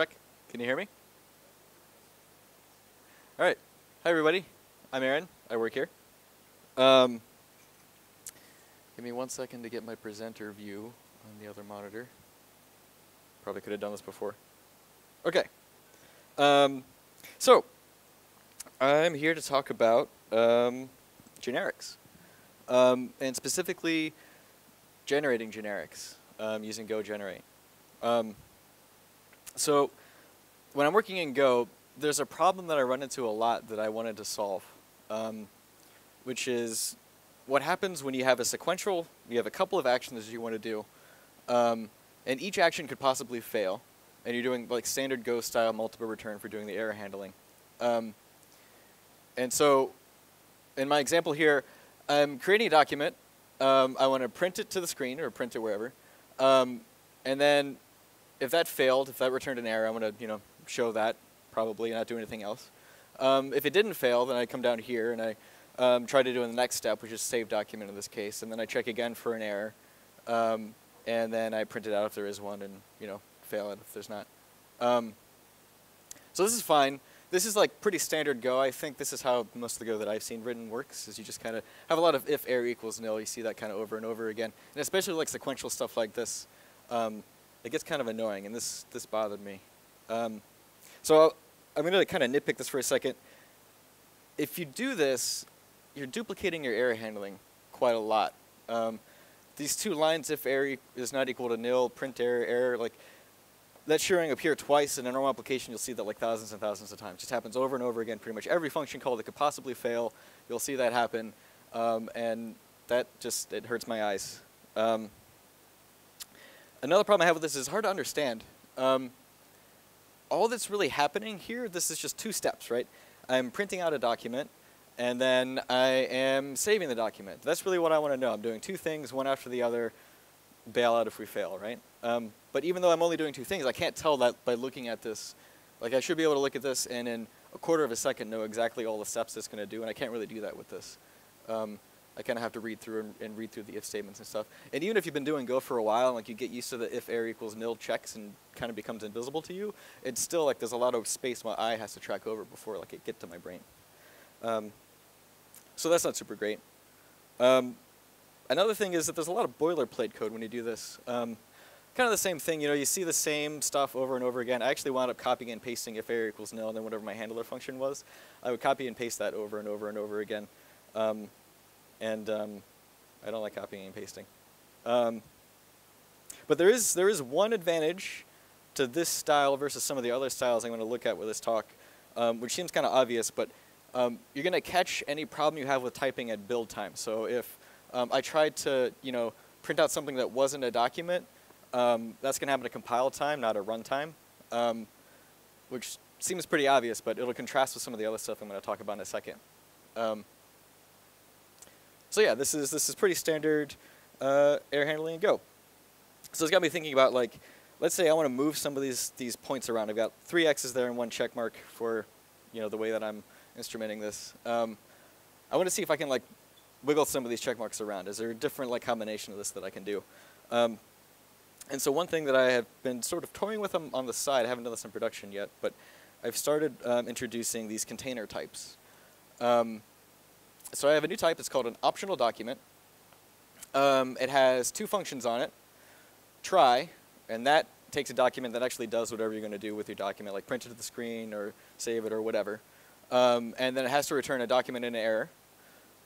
Check. Can you hear me? All right. Hi, everybody. I'm Ehren. I work here. Um, give me one second to get my presenter view on the other monitor. Probably could have done this before. Okay. Um, so, I'm here to talk about um, generics, um, and specifically generating generics um, using Go Generate. So, when I'm working in Go, there's a problem that I run into a lot that I wanted to solve, um, which is what happens when you have a sequential, you have a couple of actions that you want to do, um, and each action could possibly fail, and you're doing like standard Go style multiple return for doing the error handling. Um, and so, in my example here, I'm creating a document. Um, I want to print it to the screen or print it wherever, um, and then if that failed, if that returned an error, I'm going to you know show that probably, not do anything else. Um, if it didn't fail, then I come down here and I um, try to do the next step, which is save document in this case, and then I check again for an error, um, and then I print it out if there is one, and you know fail it if there's not. Um, so this is fine. This is like pretty standard Go. I think this is how most of the Go that I've seen written works. Is you just kind of have a lot of if error equals nil. You see that kind of over and over again, and especially like sequential stuff like this, um, it gets kind of annoying, and this this bothered me. Um, so I'm going to kind of nitpick this for a second. If you do this, you're duplicating your error handling quite a lot. Um, these two lines, if error is not equal to nil, print error, error, like that's showing up here twice in a normal application. You'll see that like thousands and thousands of times. It just happens over and over again. Pretty much every function call that could possibly fail, you'll see that happen, um, and that just it hurts my eyes. Um, another problem I have with this is hard to understand. Um, all that's really happening here, this is just two steps, right? I'm printing out a document, and then I am saving the document. That's really what I want to know. I'm doing two things, one after the other, bail out if we fail, right? Um, but even though I'm only doing two things, I can't tell that by looking at this. Like I should be able to look at this and in a quarter of a second know exactly all the steps it's going to do, and I can't really do that with this. Um, I kind of have to read through and, and, read through the if statements and stuff. And even if you've been doing Go for a while, and, like you get used to the if error equals nil checks and kind of becomes invisible to you, it's still like there's a lot of space my eye has to track over before like it get to my brain. Um, so that's not super great. Um, another thing is that there's a lot of boilerplate code when you do this. Um, kind of the same thing, you know, you see the same stuff over and over again. I actually wound up copying and pasting if error equals nil and then whatever my handler function was. I would copy and paste that over and over and over again. Um, and um, I don't like copying and pasting. Um, but there is, there is one advantage to this style versus some of the other styles I'm going to look at with this talk, um, which seems kind of obvious, but um, you're going to catch any problem you have with typing at build time. So if um, I tried to, you know, print out something that wasn't a document, um, that's going to happen at compile time, not at runtime, which seems pretty obvious, but it'll contrast with some of the other stuff I'm going to talk about in a second. Um, so yeah, this is this is pretty standard uh, error handling and Go. So it's got me thinking about like, let's say I want to move some of these these points around. I've got three X's there and one check mark for, you know, the way that I'm instrumenting this. Um, I want to see if I can like wiggle some of these check marks around. Is there a different like combination of this that I can do? Um, and so one thing that I have been sort of toying with on the side, I haven't done this in production yet, but I've started um, introducing these container types. Um, so I have a new type. It's called an optional document. Um, it has two functions on it. Try, and that takes a document that actually does whatever you're going to do with your document, like print it to the screen or save it or whatever. Um, and then it has to return a document in an error.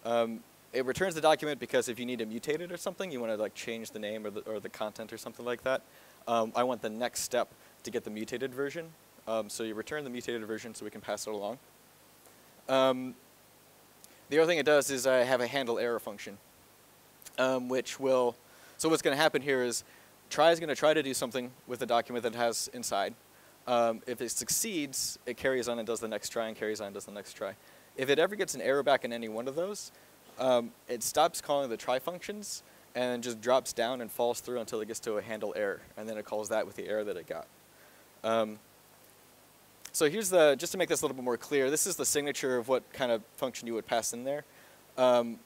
Um, it returns the document because if you need to mutate it or something, you want to like change the name or the, or the content or something like that. Um, I want the next step to get the mutated version. Um, so you return the mutated version so we can pass it along. The other thing it does is I have a handle error function, um, which will, so what's going to happen here is try is going to try to do something with the document that it has inside. Um, if it succeeds, it carries on and does the next try and carries on and does the next try. If it ever gets an error back in any one of those, um, it stops calling the try functions and just drops down and falls through until it gets to a handle error. And then it calls that with the error that it got. Um, so here's the, just to make this a little bit more clear, this is the signature of what kind of function you would pass in there. Um,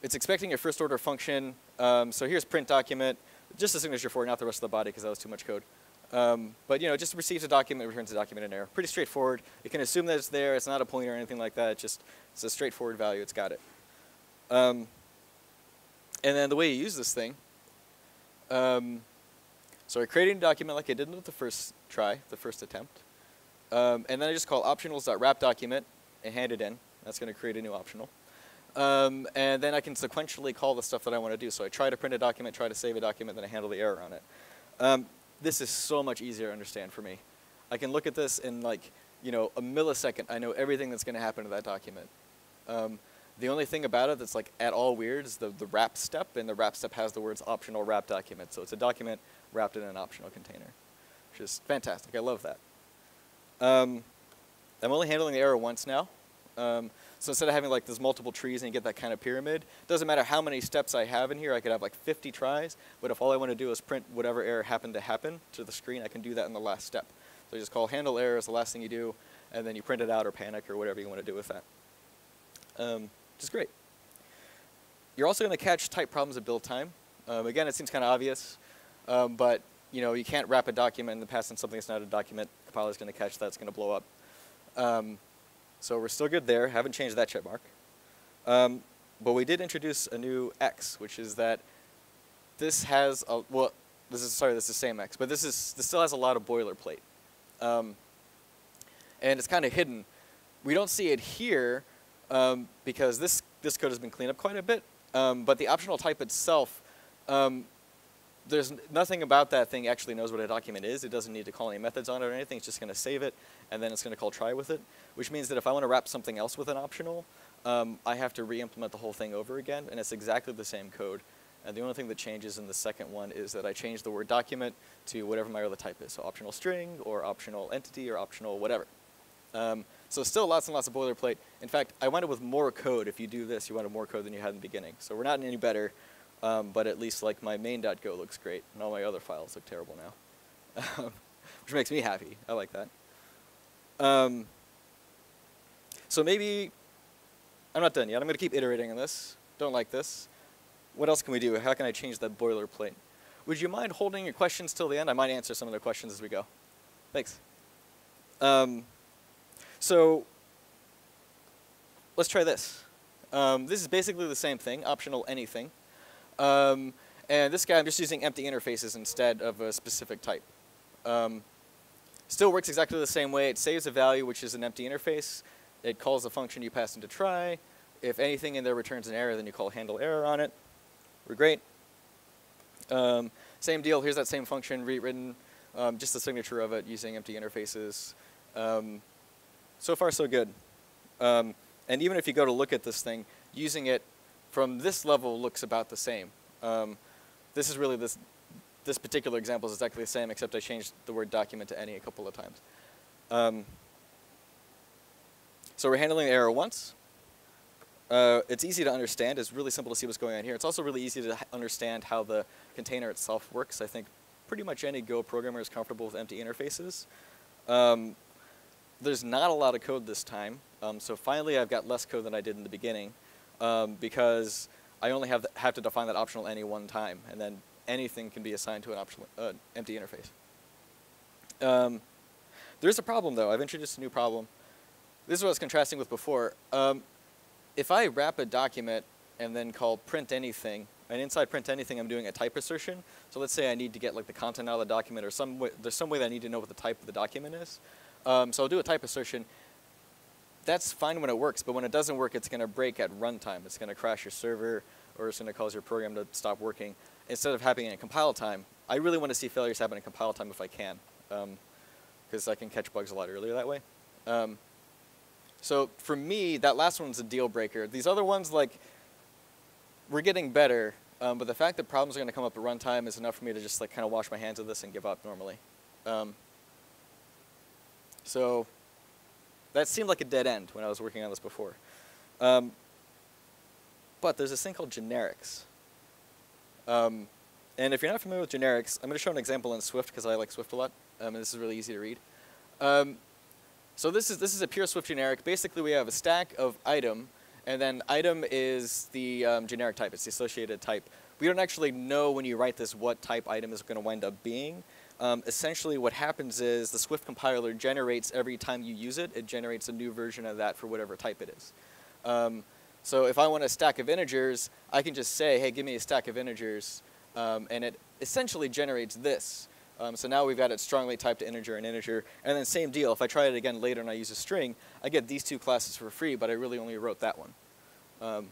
it's expecting a first order function. Um, so here's print document, just a signature for it, not the rest of the body because that was too much code. Um, but you know, just receives a document, returns a document in error. Pretty straightforward. It can assume that it's there. It's not a pointer or anything like that. It's just it's a straightforward value. It's got it. Um, and then the way you use this thing, um, so I created a document like I did with the first try, the first attempt. Um, and then I just call optionals.wrap document and hand it in. That's going to create a new optional. Um, and then I can sequentially call the stuff that I want to do. So I try to print a document, try to save a document, then I handle the error on it. Um, this is so much easier to understand for me. I can look at this in like, you know, a millisecond. I know everything that's going to happen to that document. Um, the only thing about it that's like at all weird is the, the wrap step, and the wrap step has the words optional wrap document. So it's a document wrapped in an optional container, which is fantastic. I love that. Um, I'm only handling the error once now. Um, so instead of having like those multiple trees and you get that kind of pyramid, it doesn't matter how many steps I have in here, I could have like 50 tries, but if all I want to do is print whatever error happened to happen to the screen, I can do that in the last step. So you just call handle error is the last thing you do, and then you print it out or panic or whatever you want to do with that. Um, which is great. You're also going to catch type problems at build time. Um, again, it seems kind of obvious, um, but you know you can't wrap a document and pass in something that's not a document. Compiler's going to catch that. It's going to blow up. Um, so we're still good there. Haven't changed that check mark. Um, but we did introduce a new X, which is that this has a well. This is sorry, this is the same X, but this is this still has a lot of boilerplate, um, and it's kind of hidden. We don't see it here um, because this this code has been cleaned up quite a bit. Um, but the optional type itself, um, there's nothing about that thing actually knows what a document is. It doesn't need to call any methods on it or anything. It's just going to save it, and then it's going to call try with it, which means that if I want to wrap something else with an optional, um, I have to re-implement the whole thing over again, and it's exactly the same code. And the only thing that changes in the second one is that I change the word document to whatever my other type is, so optional string or optional entity or optional whatever. Um, so still lots and lots of boilerplate. In fact, I went up with more code. If you do this, you wanted more code than you had in the beginning. So we're not any better. Um, but at least like my main.go looks great, and all my other files look terrible now, um, which makes me happy. I like that. Um, so maybe I'm not done yet. I'm going to keep iterating on this. Don't like this. What else can we do? How can I change that boilerplate? Would you mind holding your questions till the end? I might answer some of the questions as we go. Thanks. Um, so let's try this. Um, this is basically the same thing, optional anything. Um, and this guy, I'm just using empty interfaces instead of a specific type. Um, still works exactly the same way. It saves a value, which is an empty interface. It calls the function you pass into try. If anything in there returns an error, then you call handle error on it. We're great. Um, same deal. Here's that same function rewritten, um, just the signature of it using empty interfaces. Um, so far, so good. Um, and even if you go to look at this thing, using it from this level looks about the same. Um, this is really this, this particular example is exactly the same, except I changed the word document to any a couple of times. Um, so we're handling the error once. Uh, it's easy to understand. It's really simple to see what's going on here. It's also really easy to understand how the container itself works. I think pretty much any Go programmer is comfortable with empty interfaces. Um, there's not a lot of code this time. Um, so finally, I've got less code than I did in the beginning um, because I only have, have to define that optional any one time, and then anything can be assigned to an optional uh, empty interface. Um, there's a problem though. I've introduced a new problem. This is what I was contrasting with before. Um, if I wrap a document and then call print anything, and inside print anything, I'm doing a type assertion. So let's say I need to get like the content out of the document, or some way, there's some way that I need to know what the type of the document is. Um, so I'll do a type assertion, that's fine when it works, but when it doesn't work, it's going to break at runtime. It's going to crash your server, or it's going to cause your program to stop working. Instead of happening at compile time, I really want to see failures happen at compile time if I can, because um, I can catch bugs a lot earlier that way. Um, so for me, that last one's a deal breaker. These other ones, like, we're getting better, um, but the fact that problems are going to come up at runtime is enough for me to just like kind of wash my hands of this and give up normally. Um, so that seemed like a dead end when I was working on this before. Um, but there's this thing called generics. Um, and if you're not familiar with generics, I'm going to show an example in Swift because I like Swift a lot, um, and this is really easy to read. Um, so this is, this is a pure Swift generic. Basically, we have a stack of item, and then item is the um, generic type. It's the associated type. We don't actually know when you write this what type item is going to wind up being, um, essentially what happens is the Swift compiler generates every time you use it, it generates a new version of that for whatever type it is. Um, so if I want a stack of integers, I can just say, hey, give me a stack of integers, um, and it essentially generates this. Um, so now we've got it strongly typed to integer and integer. And then same deal, if I try it again later and I use a string, I get these two classes for free, but I really only wrote that one, um,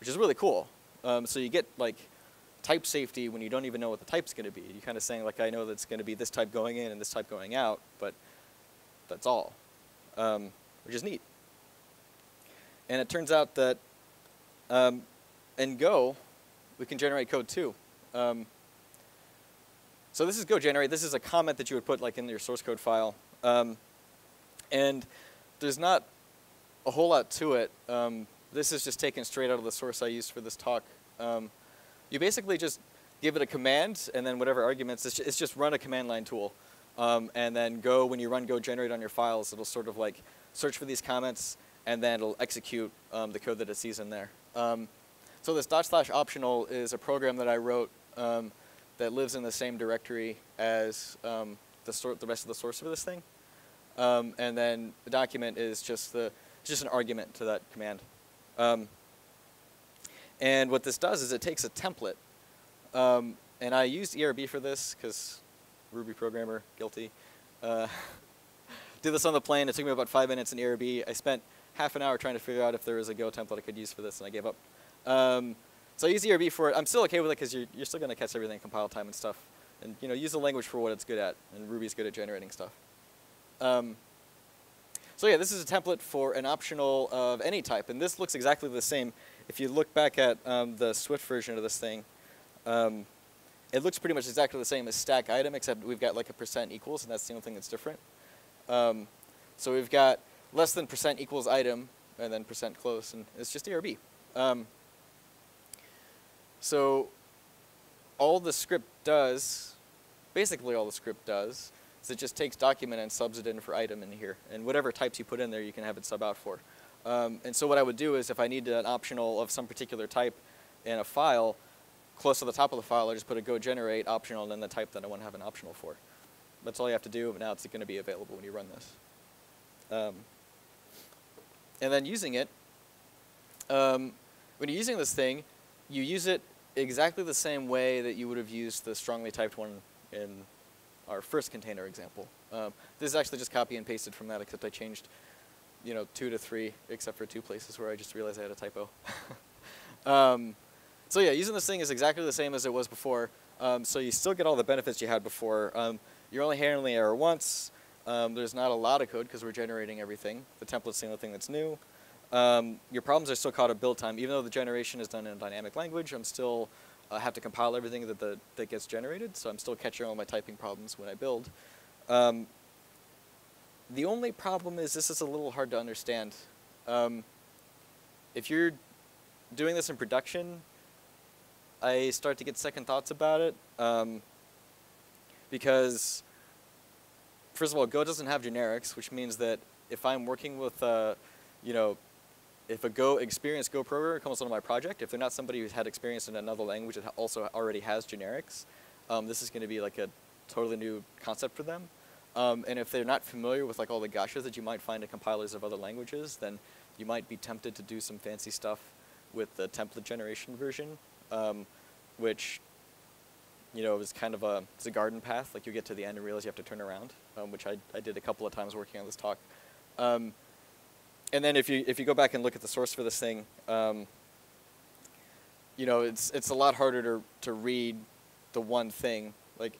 which is really cool. Um, so you get like type safety when you don't even know what the type's going to be. You're kind of saying like, I know that's going to be this type going in and this type going out, but that's all, um, which is neat. And it turns out that um, in Go, we can generate code too. Um, so this is Go generate. This is a comment that you would put like in your source code file. Um, and there's not a whole lot to it. Um, this is just taken straight out of the source I used for this talk. Um, you basically just give it a command and then whatever arguments, it's just, run a command line tool. Um, and then Go, when you run Go generate on your files, it'll sort of like search for these comments and then it'll execute um, the code that it sees in there. Um, so this dot slash optional is a program that I wrote um, that lives in the same directory as um, the, the rest of the source of this thing. Um, and then the document is just the just an argument to that command. And what this does is it takes a template. Um, and I used ERB for this because Ruby programmer, guilty. Uh, did this on the plane. It took me about five minutes in ERB. I spent half an hour trying to figure out if there was a Go template I could use for this, and I gave up. Um, so I use ERB for it. I'm still okay with it because you're, you're still going to catch everything in compile time and stuff. And you know, use the language for what it's good at, and Ruby's good at generating stuff. Um, so yeah, this is a template for an optional of any type, and this looks exactly the same. If you look back at um, the Swift version of this thing, um, it looks pretty much exactly the same as stack item, except we've got like a percent equals, and that's the only thing that's different. Um, so we've got less than percent equals item, and then percent close, and it's just ERB. Um, so all the script does, basically all the script does, is it just takes document and subs it in for item in here. And whatever types you put in there, you can have it sub out for. Um, and so what I would do is if I need an optional of some particular type in a file, close to the top of the file, I just put a go generate optional and then the type that I want to have an optional for. That's all you have to do, but now it's going to be available when you run this. Um, and then using it, um, when you're using this thing, you use it exactly the same way that you would have used the strongly typed one in our first container example. Um, this is actually just copy and pasted from that, except I changed, you know, two to three, except for two places where I just realized I had a typo. um, so yeah, using this thing is exactly the same as it was before. Um, so you still get all the benefits you had before. Um, you're only handling the error once. Um, there's not a lot of code because we're generating everything. The template's the only thing that's new. Um, your problems are still caught at build time. Even though the generation is done in a dynamic language, I'm still uh, have to compile everything that, the, that gets generated, so I'm still catching all my typing problems when I build. Um, the only problem is this is a little hard to understand. Um, if you're doing this in production, I start to get second thoughts about it um, because, first of all, Go doesn't have generics, which means that if I'm working with, uh, you know, if a Go experienced Go programmer comes onto my project, if they're not somebody who's had experience in another language that also already has generics, um, this is going to be like a totally new concept for them. Um, and if they're not familiar with like all the gotchas that you might find in compilers of other languages, then you might be tempted to do some fancy stuff with the template generation version, um, which you know is kind of a it's a garden path. Like you get to the end and realize you have to turn around, um, which I, I did a couple of times working on this talk. Um, and then if you if you go back and look at the source for this thing, um, you know, it's it's a lot harder to to read the one thing. Like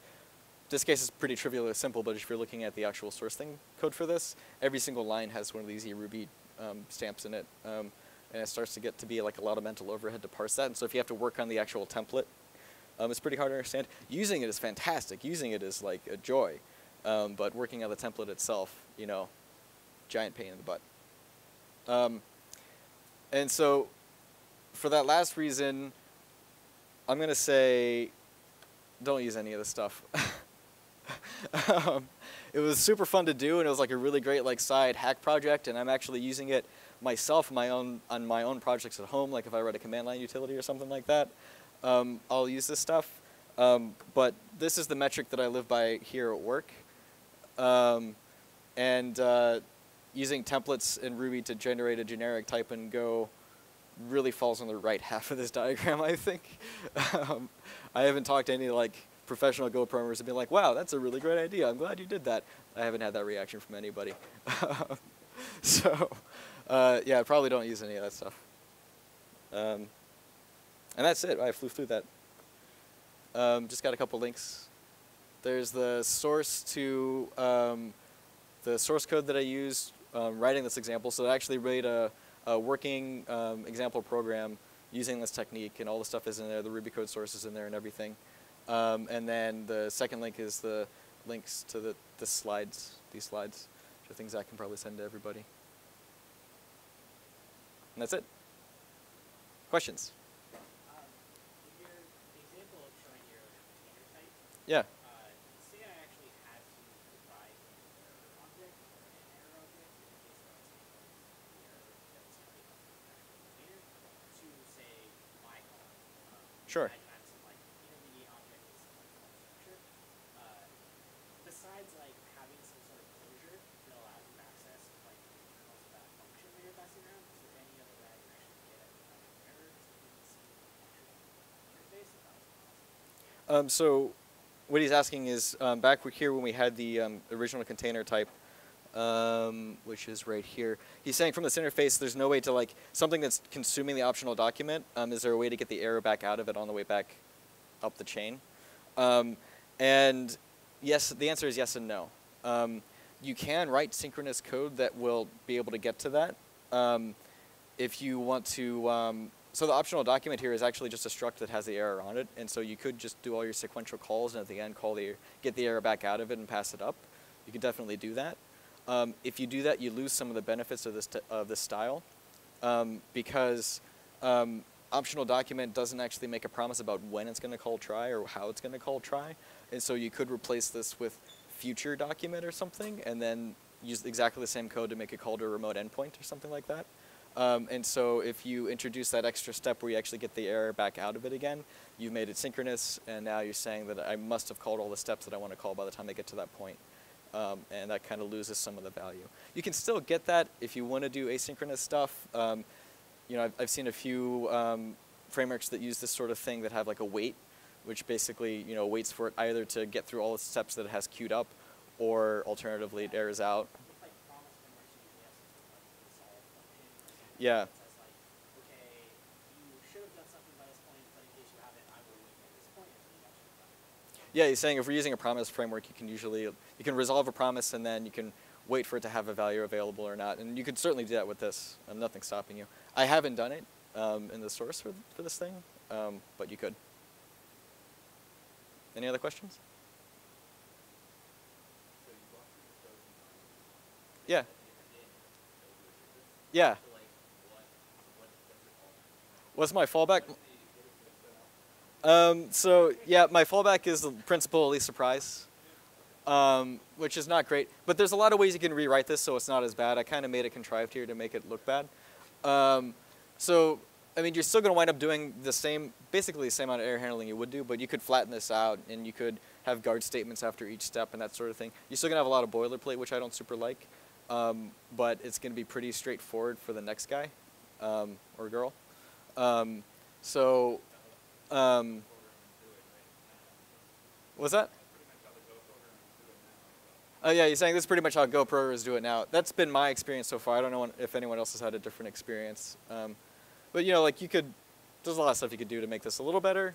this case is pretty trivially simple, but if you're looking at the actual source thing code for this, every single line has one of these eRuby um, stamps in it, um, and it starts to get to be like a lot of mental overhead to parse that. And so if you have to work on the actual template, um, it's pretty hard to understand. Using it is fantastic. Using it is like a joy, um, but working on the template itself, you know, giant pain in the butt. Um, and so for that last reason, I'm going to say don't use any of this stuff. um, it was super fun to do, and it was like a really great like side hack project, and I'm actually using it myself my own on my own projects at home. Like if I write a command line utility or something like that, um, I'll use this stuff. Um, but this is the metric that I live by here at work. Um, and uh, using templates in Ruby to generate a generic type in Go really falls on the right half of this diagram, I think. um, I haven't talked to any like professional Go programmers and been like, wow, that's a really great idea. I'm glad you did that. I haven't had that reaction from anybody. so, uh, yeah, I probably don't use any of that stuff. Um, and that's it. I flew through that. Um, just got a couple links. There's the source to um, the source code that I used um, writing this example. So I actually made a, a working um, example program using this technique, and all the stuff is in there. The Ruby code source is in there and everything. Um, and then the second link is the links to the, the slides, these slides, which are things I can probably send to everybody. And that's it. Questions? Um, your example of showing your type, Yeah. uh, say I actually had to provide an error object or an error object in the case that I was handling the error that was coming up from the actual container to say my call. Um, Sure. I had some like intermediate object with some like call structure. Uh, besides like having some sort of closure that allows you access like the kernels of that function that you're passing around, is there any other way I can actually get at an error to even see the function interface if that was possible? Um, so what he's asking is um, back here when we had the um, original container type, um, which is right here. He's saying from this interface, there's no way to like something that's consuming the optional document. Um, is there a way to get the error back out of it on the way back up the chain? Um, and yes, the answer is yes and no. You can write synchronous code that will be able to get to that. If you want to, so the optional document here is actually just a struct that has the error on it, and so you could just do all your sequential calls and at the end call the, get the error back out of it and pass it up. You could definitely do that. Um, if you do that, you lose some of the benefits of this of this style, um, because um, optional document doesn't actually make a promise about when it's going to call try or how it's going to call try, and so you could replace this with future document or something, and then use exactly the same code to make a call to a remote endpoint or something like that. Um, and so if you introduce that extra step where you actually get the error back out of it again, you've made it synchronous, and now you're saying that I must have called all the steps that I want to call by the time I get to that point. Um, and that kind of loses some of the value. You can still get that if you want to do asynchronous stuff. Um, you know, I've, I've seen a few um, frameworks that use this sort of thing that have like a wait, which basically you know waits for it either to get through all the steps that it has queued up, or alternatively it errors out. It. Yeah, he's saying if we're using a promise framework, you can usually you can resolve a promise and then you can wait for it to have a value available or not. And you could certainly do that with this. Um, nothing's stopping you. I haven't done it um, in the source for, for this thing, um, but you could. Any other questions? Yeah. you walk through the pros and cons. Yeah. And then over Yeah. So like, what, what, what's your fallback? What's my fallback? Um, so yeah, my fallback is the principle at least surprise, um, which is not great. But there's a lot of ways you can rewrite this so it's not as bad. I kind of made it contrived here to make it look bad. Um, so I mean, you're still going to wind up doing the same, basically the same amount of error handling you would do, but you could flatten this out and you could have guard statements after each step and that sort of thing. You're still going to have a lot of boilerplate, which I don't super like, um, but it's going to be pretty straightforward for the next guy um, or girl. Um, so, um, what's that? Oh yeah, you're saying this is pretty much how Go programmers do it now. That's been my experience so far. I don't know if anyone else has had a different experience. Um, but you know, like you could, there's a lot of stuff you could do to make this a little better.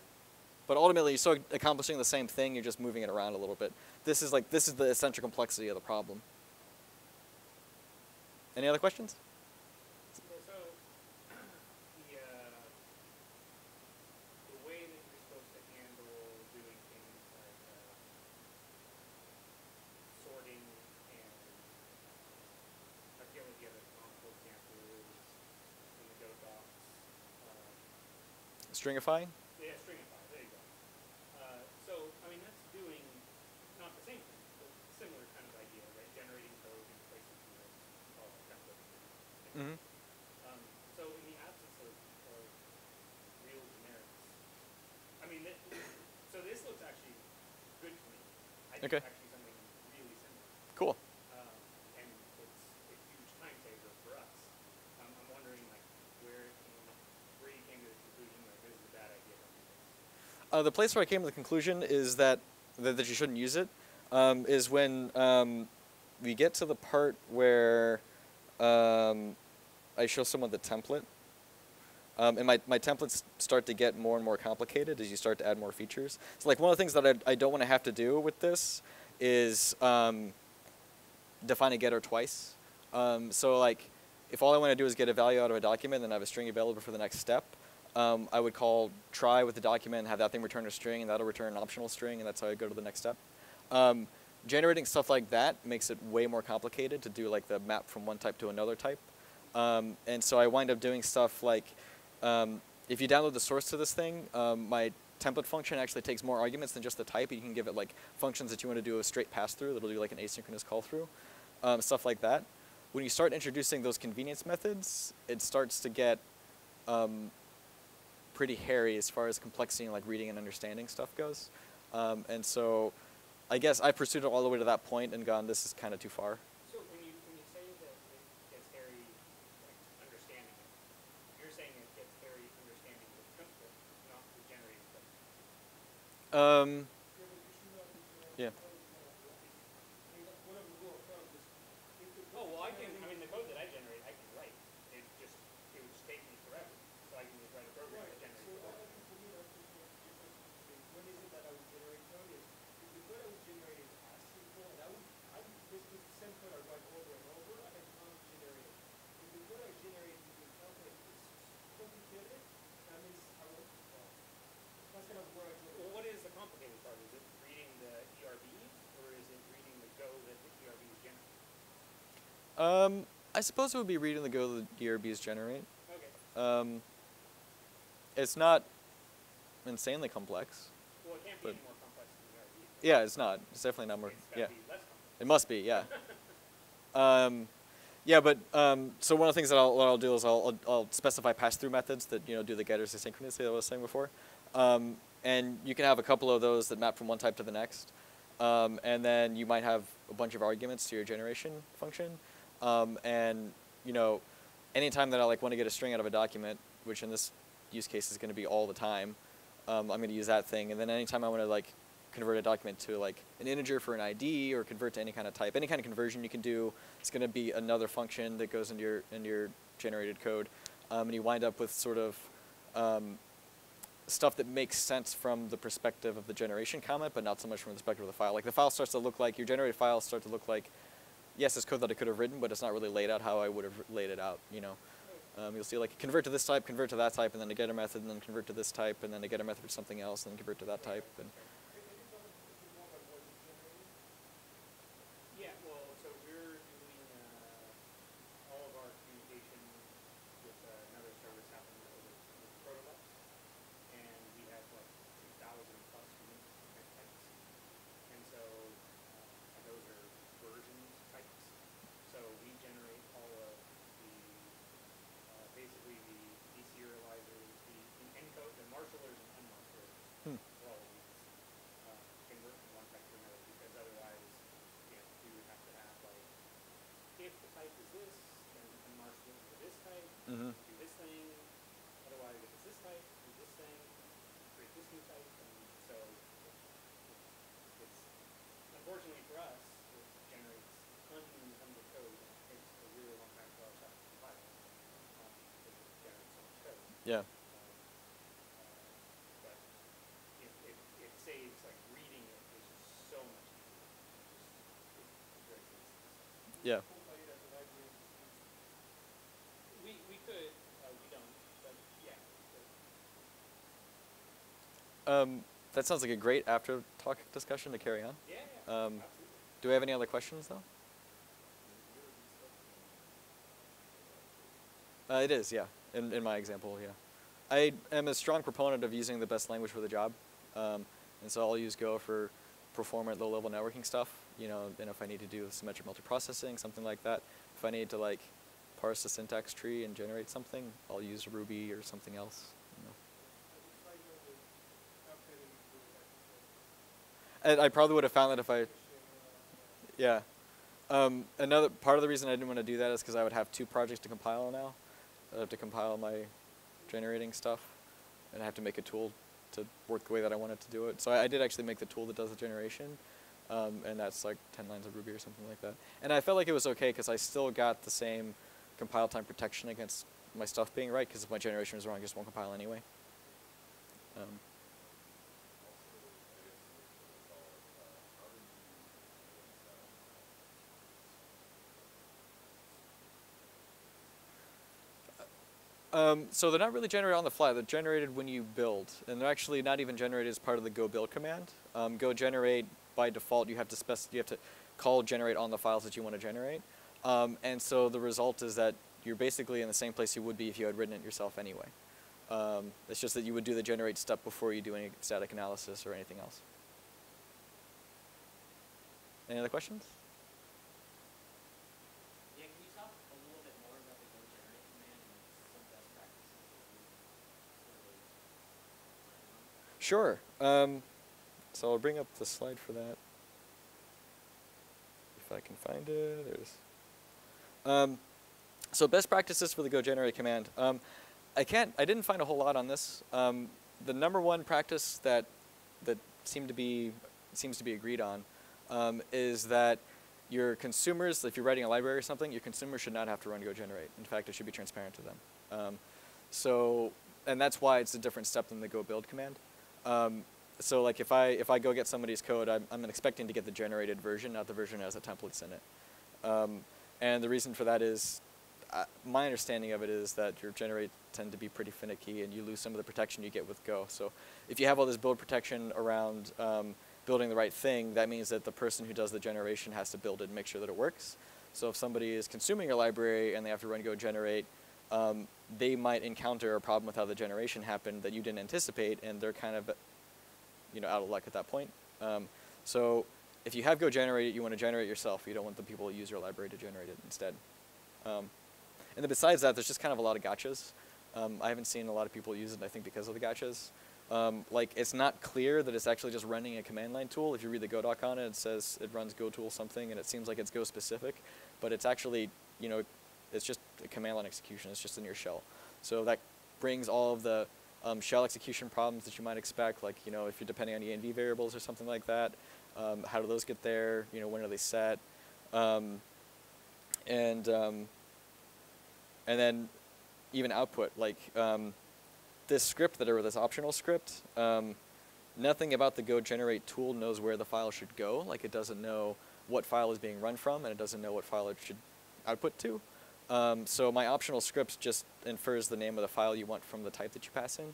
But ultimately, you're still accomplishing the same thing. You're just moving it around a little bit. This is like this is the essential complexity of the problem. Any other questions? So, so the, uh, the way that you're supposed to handle doing things like uh, sorting and I forget what the other console example is in the Go docs. Uh, Stringifying? yeah, stringify. There you go. Uh, so I mean that's doing not the same thing, but similar kind of idea, right? Generating code and placing it in a template. Mm-hmm. Um, so in the absence of, of real generics, I mean, th- so this looks Okay. It's actually something really simple. Cool. Um, and it's a huge time saver for us. Um, I'm wondering like where it came, where you came to the conclusion like this is a bad idea. Don't do this. Uh, the place where I came to the conclusion is that that, that you shouldn't use it um, is when um, we get to the part where um, I show someone the template. Um, and my, my templates start to get more and more complicated as you start to add more features. So like one of the things that I, I don't want to have to do with this is um, define a getter twice. Um, so like if all I want to do is get a value out of a document and I have a string available for the next step, um, I would call try with the document have that thing return a string and that'll return an optional string and that's how I go to the next step. Um, generating stuff like that makes it way more complicated to do like the map from one type to another type. Um, and so I wind up doing stuff like um, if you download the source to this thing, um, my template function actually takes more arguments than just the type. You can give it like functions that you want to do a straight pass through that'll do like an asynchronous call through, um, stuff like that. When you start introducing those convenience methods, it starts to get um, pretty hairy as far as complexity and like reading and understanding stuff goes. Um, and so I guess I pursued it all the way to that point and gone, this is kind of too far. So when you when you say that it gets hairy, like understanding it, you're saying it gets hairy understanding the template, not the generated code. Um, yeah. Oh well, I can. I mean, the code that I generate, I can write. It just it would just take me forever, so I can just write a program that generates code. When is it that I would generate code is, if the code I would generate is async code, I would, I would basically the same code I write over and over, I can count generate it. If the code I generate using template is complicated, that means I won't, well, that's kind of where I Well, go. what is the complicated part? Is it reading or is it reading the Go that the ERBs generate? Um, I suppose it would be reading the Go that the ERBs generate. Okay. Um, it's not insanely complex. Well, it can't be any more complex than the ERBs. Yeah, it's not. It's definitely not more. It's Yeah, be less it must be. Yeah. Um, yeah, but um, so one of the things that I'll, what I'll do is I'll, I'll, I'll specify pass-through methods that you know do the getters asynchronously that I was saying before, um, and you can have a couple of those that map from one type to the next, um, and then you might have a bunch of arguments to your generation function, um, and you know, anytime that I like want to get a string out of a document, which in this use case is going to be all the time, um, I'm going to use that thing, and then anytime I want to like convert a document to like an integer for an ID or convert to any kind of type, any kind of conversion you can do, it's going to be another function that goes into your into your generated code, um, and you wind up with sort of um, stuff that makes sense from the perspective of the generation comment, but not so much from the perspective of the file. Like the file starts to look like your generated files start to look like, yes, it's code that I could have written, but it's not really laid out how I would have laid it out. You know, um, you'll see like convert to this type, convert to that type, and then a getter method, and then convert to this type, and then a getter method for something else, and then convert to that type. And Yeah, well, so we're doing uh, all of our communication with uh, another service happening over with Protobus, and we have like 2,000 plus unique commit types, and so uh, and those are versions types. So we generate all of the uh, basically the deserializers, the, the encode, the marshalers and unmarshallers Hmm. for all of these uh, convert from one type to another because otherwise, you know, we would have to have like, if the type is this, then unmarshal it to Mhm. do this thing. Otherwise, if it's this type, do this thing, create this new type, and so it's unfortunately for us, it generates tons and tons of code, and it takes a really long time for our to compile. Um, because it generates so much code. yeah, Um, uh, but it, it, it saves like reading it is just so much easier. It's just, it, it's very easy. yeah. We, we could, uh, we don't, but yeah. but- Um, that sounds like a great after talk discussion to carry on. Yeah, yeah, Um, do we have any other questions though? Uh, it is, yeah. In, in my example, yeah. I am a strong proponent of using the best language for the job, um, and so I'll use Go for performant low-level networking stuff. You know, and if I need to do symmetric multiprocessing, something like that. If I need to like parse a syntax tree and generate something, I'll use Ruby or something else. You know. And I probably would have found that if I, yeah. Um, another part of the reason I didn't want to do that is because I would have two projects to compile now. I'd have to compile my generating stuff, and I have to make a tool to work the way that I wanted to do it. So I, I did actually make the tool that does the generation, um, and that's like 10 lines of Ruby or something like that. And I felt like it was okay because I still got the same compile time protection against my stuff being right, because if my generation was wrong, it just won't compile anyway. Um, Um, so they're not really generated on the fly. They're generated when you build, and they're actually not even generated as part of the go build command. Um, go generate by default. You have to spec- You have to call generate on the files that you want to generate, um, and so the result is that you're basically in the same place you would be if you had written it yourself anyway. Um, it's just that you would do the generate step before you do any static analysis or anything else. Any other questions? Yeah, can you talk a little bit more about the go generate command and some best practices that we sort of Sure. Um, so I'll bring up the slide for that. If I can find it, there's. Um, so best practices for the go generate command. Um, I can't. I didn't find a whole lot on this. Um, the number one practice that that seemed to be seems to be agreed on um, is that your consumers, if you're writing a library or something, your consumers should not have to run go generate. In fact, it should be transparent to them. Um, so, and that's why it's a different step than the go build command. Um, so like if I if I go get somebody's code, I'm, I'm expecting to get the generated version, not the version that has the templates in it. Um, and the reason for that is, uh, my understanding of it is that your generate tend to be pretty finicky, and you lose some of the protection you get with Go. So if you have all this build protection around um, building the right thing, that means that the person who does the generation has to build it and make sure that it works. So if somebody is consuming your library and they have to run Go generate, um, they might encounter a problem with how the generation happened that you didn't anticipate, and they're kind of, you know, out of luck at that point. Um, so if you have Go generate it, you want to generate yourself. You don't want the people who use your library to generate it instead. Um, and then besides that, there's just kind of a lot of gotchas. Um, I haven't seen a lot of people use it, I think, because of the gotchas. Um, like, it's not clear that it's actually just running a command line tool. If you read the Go doc on it, it says it runs Go tool something, and it seems like it's Go specific, but it's actually, you know, it's just a command line execution. It's just in your shell. So that brings all of the um, shell execution problems that you might expect, like, you know, if you're depending on env variables or something like that. Um, how do those get there? You know, when are they set? Um, and um, and then even output like um, this script that or this optional script um, nothing about the go generate tool knows where the file should go like it doesn't know what file is being run from and it doesn't know what file it should output to um, so my optional script just infers the name of the file you want from the type that you pass in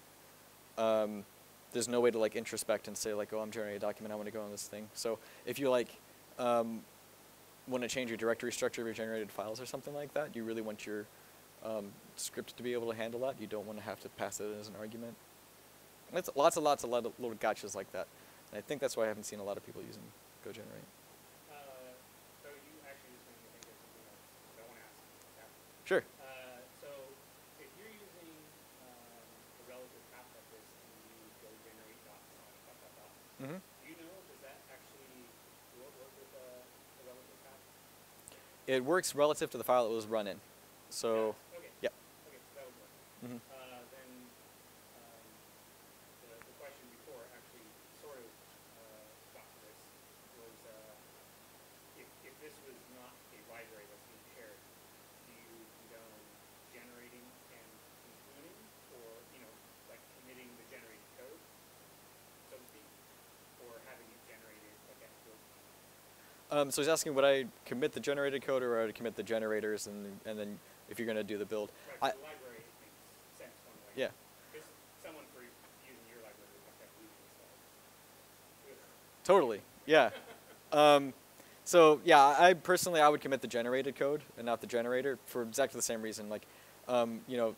um, there's no way to like introspect and say like oh i'm generating a document i want to go on this thing so if you like um, want to change your directory structure of your generated files or something like that you really want your um, script to be able to handle that. You don't want to have to pass it as an argument. It's lots and lots of little, gotchas like that. And I think that's why I haven't seen a lot of people using Go Generate. Uh, so you actually just made me think of something else that I want to ask. Yeah. Sure. Uh, so if you're using um, a relative path like this and you go generate dot dot dot dot, do you know does that actually it work with a, a relative path? It works relative to the file it was run in. So, Yeah, okay. yep. Okay, that would work. mhm. Uh, then um, the, the question before actually sort of uh, got to this was uh, if, if this was not a library that's being shared, do you condone generating and including, or you know, like committing the generated code, so to speak, or having it generated like at build time? Um, so he's asking would I commit the generated code or would I commit the generators and, and then if you're going to do the build. Right, I, the library makes sense one way. yeah. Someone for using your library would have to have Ruby installed. Totally. Yeah. Um, so yeah, I personally I would commit the generated code and not the generator for exactly the same reason. Like, um, you know,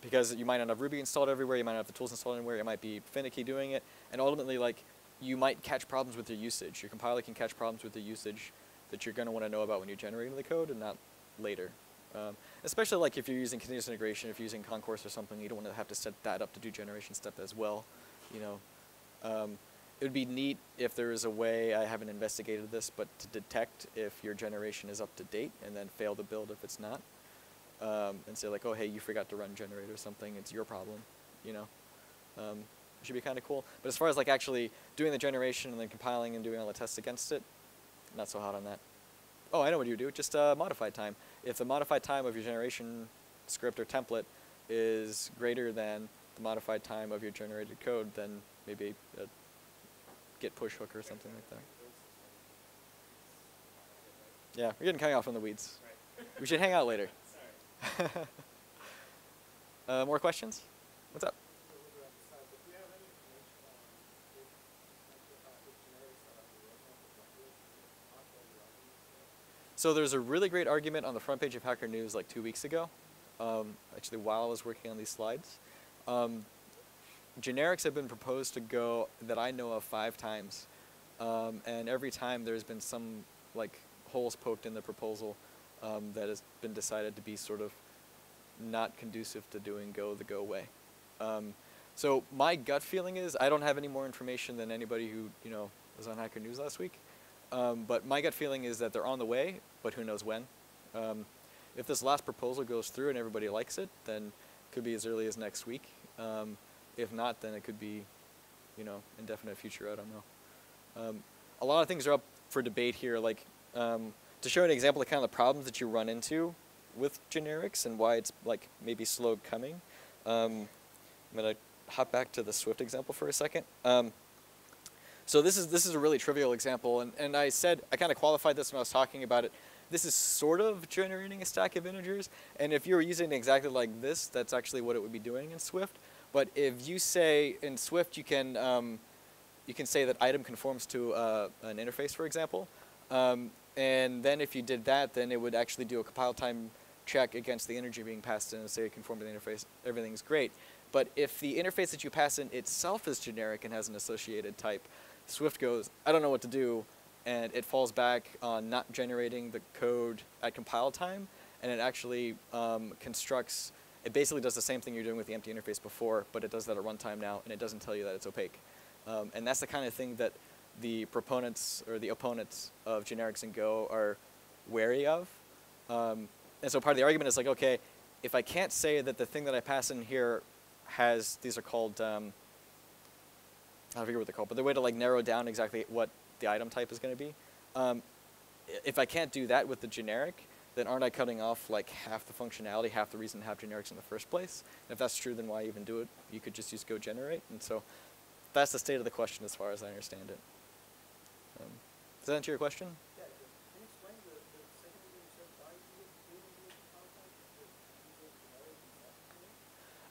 because you might not have Ruby installed everywhere, you might not have the tools installed anywhere, it might be finicky doing it, and ultimately like you might catch problems with your usage. Your compiler can catch problems with the usage that you're going to want to know about when you're generating the code and not later. Um, especially like if you're using continuous integration, if you're using Concourse or something, you don't want to have to set that up to do generation step as well, you know. Um, it would be neat if there is a way, I haven't investigated this, but to detect if your generation is up to date and then fail the build if it's not. Um, and say like, oh hey, you forgot to run generate or something, it's your problem, you know. Should be kind of cool. But as far as like actually doing the generation and then compiling and doing all the tests against it, not so hot on that. Oh, I know what you do. Just uh, modified time. If the modified time of your generation script or template is greater than the modified time of your generated code, then maybe a git push hook or something like that. Yeah, we're getting kind of off in the weeds. We should hang out later. Uh, more questions? What's up? So there's a really great argument on the front page of Hacker News like two weeks ago, um, actually while I was working on these slides. Um, generics have been proposed to go that I know of five times, um, and every time there's been some like holes poked in the proposal um, that has been decided to be sort of not conducive to doing Go the Go way. Um, so my gut feeling is I don't have any more information than anybody who you know was on Hacker News last week. Um, but my gut feeling is that they're on the way, but who knows when. Um, if this last proposal goes through and everybody likes it, then it could be as early as next week. Um, if not, then it could be, you know, indefinite future. I don't know. Um, a lot of things are up for debate here. Like um, to show an example of kind of the problems that you run into with generics and why it's like maybe slow coming. Um, I'm gonna hop back to the Swift example for a second. So this is this is a really trivial example, and, and I said I kind of qualified this when I was talking about it. This is sort of generating a stack of integers, and if you were using it exactly like this, that's actually what it would be doing in Swift. But if you say in Swift, you can um, you can say that item conforms to uh, an interface, for example, um, and then if you did that, then it would actually do a compile time check against the energy being passed in and say it conform to the interface. Everything's great. But if the interface that you pass in itself is generic and has an associated type, Swift goes, I don't know what to do, and it falls back on not generating the code at compile time, and it actually um, constructs, it basically does the same thing you're doing with the empty interface before, but it does that at runtime now, and it doesn't tell you that it's opaque. Um, and that's the kind of thing that the proponents or the opponents of generics in Go are wary of. Um, and so part of the argument is like, okay, if I can't say that the thing that I pass in here has, these are called, um, I forget what they're called, but the way to like narrow down exactly what the item type is going to be. Um, if I can't do that with the generic, then aren't I cutting off like half the functionality, half the reason to have generics in the first place? And if that's true, then why even do it? You could just use go generate. And so that's the state of the question as far as I understand it. Um, does that answer your question?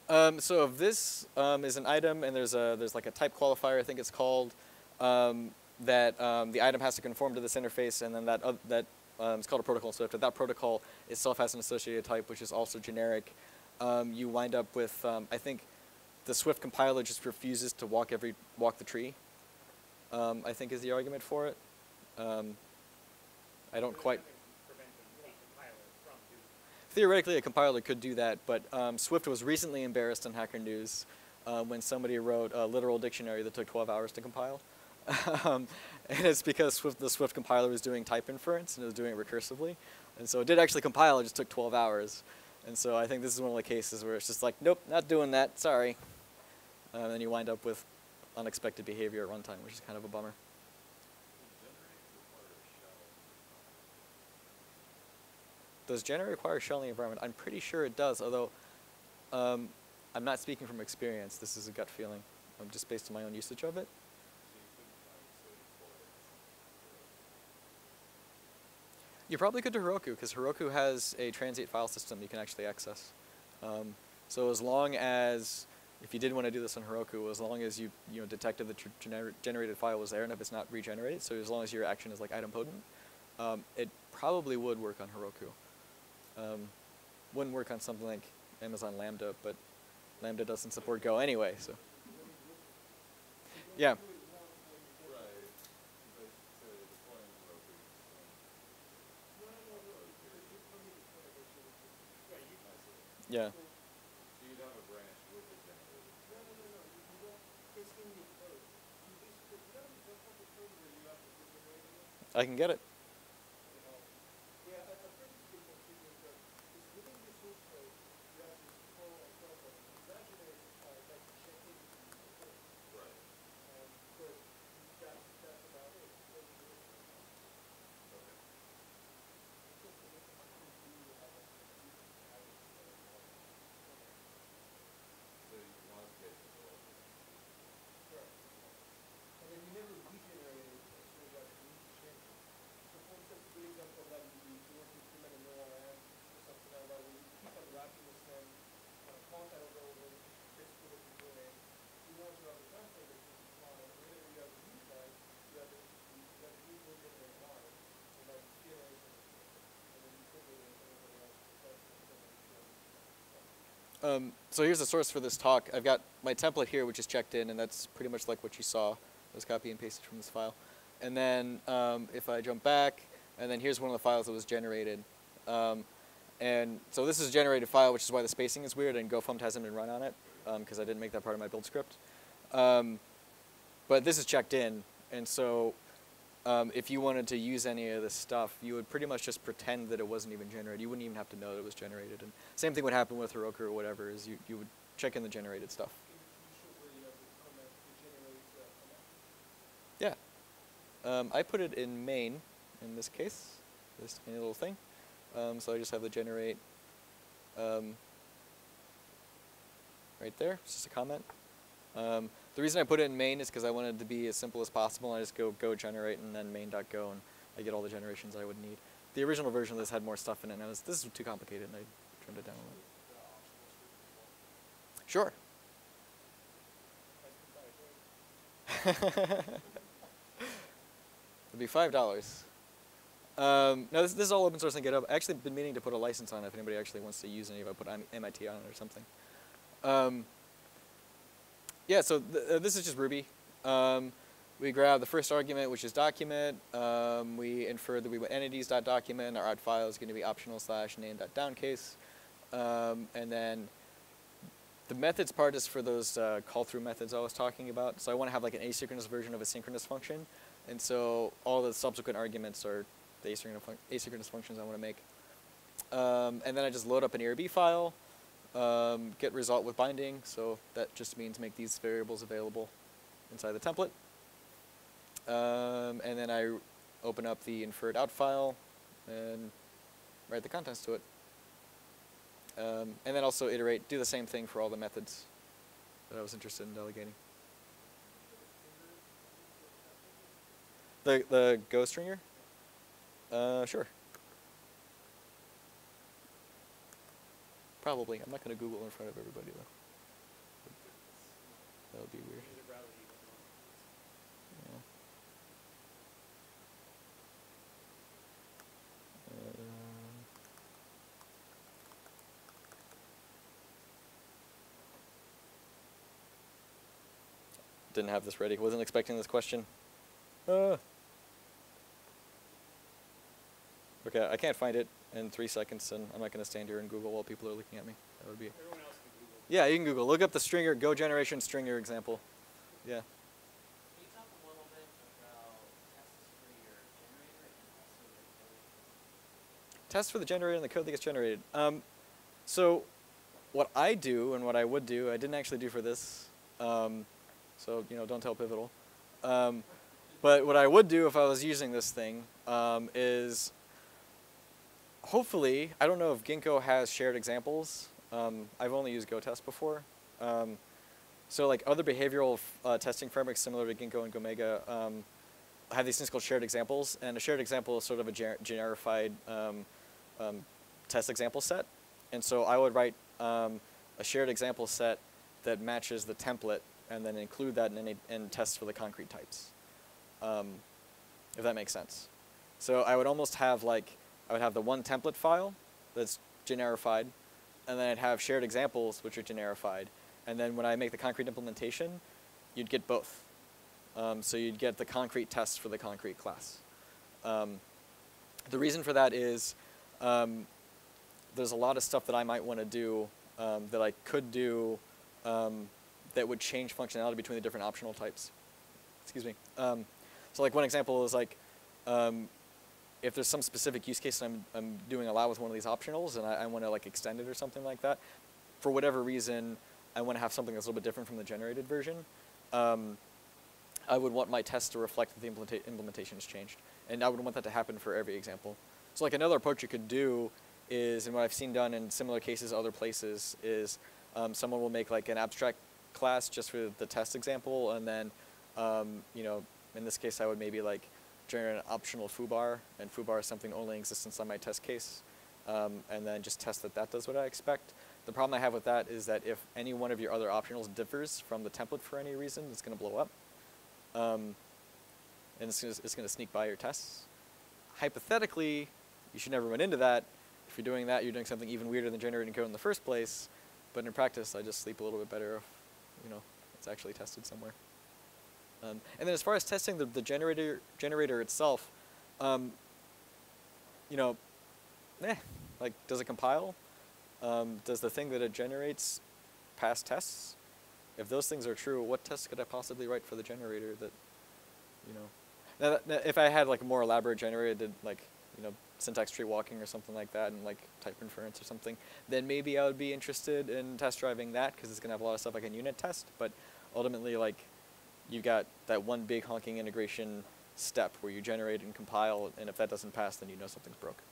Um, so if this um, is an item and there's a there's like a type qualifier, I think it's called, um, that um, the item has to conform to this interface, and then that uh, that um, it's called a protocol Swift. But that protocol itself has an associated type, which is also generic. Um, you wind up with I think the Swift compiler just refuses to walk every walk the tree. I think is the argument for it. I don't quite theoretically, a compiler could do that, but um, Swift was recently embarrassed on Hacker News uh, when somebody wrote a literal dictionary that took 12 hours to compile. um, and it's because Swift, the Swift compiler was doing type inference and it was doing it recursively. And so it did actually compile, it just took 12 hours. And so I think this is one of the cases where it's just like, nope, not doing that, sorry. And then you wind up with unexpected behavior at runtime, which is kind of a bummer. Does generate require shell in environment? I'm pretty sure it does, although um, I'm not speaking from experience. This is a gut feeling, um, just based on my own usage of it. You probably could do Heroku, because Heroku has a transient file system you can actually access. Um, so as long as, if you did want to do this on Heroku, as long as you you know detected the gener generated file was there and if it's not regenerated, so as long as your action is like idempotent, um, it probably would work on Heroku. Um, wouldn't work on something like Amazon Lambda, but Lambda doesn't support Go anyway, so. Yeah. Yeah. I can get it. you know. Yeah, I, I think it's good considering that it's within the source code, you have this call on top of that generates uh, like check-in code. Right. And so that's, that's about it. That's the rest of it. Okay. It's just that it's not going to be uh, like a decent habit, uh, So you want to get to the Correct. And then you never regenerate it as soon as you actually need to change it. So for instance, a good example of that would be if you want to implement a no RM or something like that, where you keep on wrapping the stem, uh, content over over, basically what you're doing. You want to have the translator to fly, and whenever you have a new flag, you have the, you have the new go generate line, and that generates it. And then you put it in everybody else, that's the same as you have. Um, so here's the source for this talk. I've got my template here, which is checked in, and that's pretty much like what you saw. It was copy and pasted from this file. And then um, if I jump back, and then here's one of the files that was generated. Um, and so this is a generated file, which is why the spacing is weird, and gofmt hasn't been run on it, because I didn't make that part of my build script. Um, but this is checked in, and so um, if you wanted to use any of this stuff, you would pretty much just pretend that it wasn't even generated. You wouldn't even have to know that it was generated. And same thing would happen with Heroku or whatever, is you, you would check in the generated stuff. Yeah. Um, I put it in main in this case, this tiny little thing. Um, so I just have the generate um, right there. It's just a comment. Um, the reason I put it in main is because I wanted it to be as simple as possible. I just go go generate and then main.go and I get all the generations I would need. The original version of this had more stuff in it, and I was this is too complicated, and I trimmed it down a little. Sure. It'd be five dollars. Um, this, this is all open source on GitHub. I actually been meaning to put a license on it if anybody actually wants to use any of it. I Put MIT on it or something. Um, yeah, so th- uh, this is just Ruby. Um, we grab the first argument, which is document. Um, we infer that we want entities.document. Our odd file is going to be optional slash name.downcase. Um, and then the methods part is for those uh, call through methods I was talking about. So I want to have like an asynchronous version of a synchronous function. And so all the subsequent arguments are the asynchronous, fun- asynchronous functions I want to make. Um, and then I just load up an ERB file, um, get result with binding. So that just means make these variables available inside the template. Um, and then I open up the inferred out file and write the contents to it. Um, and then also iterate, do the same thing for all the methods that I was interested in delegating. The the Go stringer? Uh, sure. Probably. I'm not going to Google in front of everybody though. That would be weird. Use a browser you don't know. Yeah. Um, didn't have this ready. Wasn't expecting this question. Uh. Okay, I can't find it in three seconds, and I'm not going to stand here and Google while people are looking at me. That would be. Everyone else can Google. Yeah, you can Google. Look up the stringer Go generation stringer example. Yeah. Can you talk a little bit about tests for your generator and also your code? Test for the generator and the code that gets generated. Um, so, what I do and what I would do, I didn't actually do for this. Um, so you know, don't tell Pivotal. Um, but what I would do if I was using this thing um, is, hopefully, I don't know if Ginkgo has shared examples. Um, I've only used GoTest before. Um, so like other behavioral uh, testing frameworks similar to Ginkgo and Gomega um, have these things called shared examples, and a shared example is sort of a gener- generified um, um, test example set. And so I would write um, a shared example set that matches the template, and then include that in any in tests for the concrete types, if that makes sense. So I would almost have like I would have the one template file that's generified, and then I'd have shared examples which are generified, and then when I make the concrete implementation, you'd get both. Um, so you'd get the concrete test for the concrete class. Um, the reason for that is um, there's a lot of stuff that I might want to do um, that I could do um, that would change functionality between the different optional types. Excuse me. Um, so like one example is like if there's some specific use case I'm, I'm doing a lot with one of these optionals and I, I want to like extend it or something like that, for whatever reason, I want to have something that's a little bit different from the generated version. Um, I would want my test to reflect that the implementa- implementation has changed, and I would want that to happen for every example. So like another approach you could do is, and what I've seen done in similar cases other places is, um, someone will make like an abstract class just for the test example, and then, um, you know, in this case I would maybe like generate an optional foobar, and foobar is something only exists inside my test case, um, and then just test that that does what I expect. The problem I have with that is that if any one of your other optionals differs from the template for any reason, it's going to blow up. Um, and it's going to sneak by your tests. Hypothetically, you should never run into that. If you're doing that, you're doing something even weirder than generating code in the first place. But in practice, I just sleep a little bit better if, you know, it's actually tested somewhere. Um, and then as far as testing the, the generator generator itself, um, you know, eh, like does it compile? Um, does the thing that it generates pass tests? If those things are true, what tests could I possibly write for the generator that, you know, now, now, if I had like a more elaborate generator, that like you know syntax tree walking or something like that, and like type inference or something, then maybe I would be interested in test driving that because it's gonna have a lot of stuff I can unit test. But ultimately, like you got that one big honking integration step where you generate and compile, and if that doesn't pass, then you know something's broke.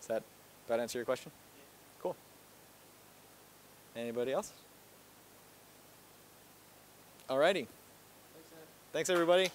Does that that answer your question? Cool. Anybody else? Alrighty. Thanks, Thanks everybody.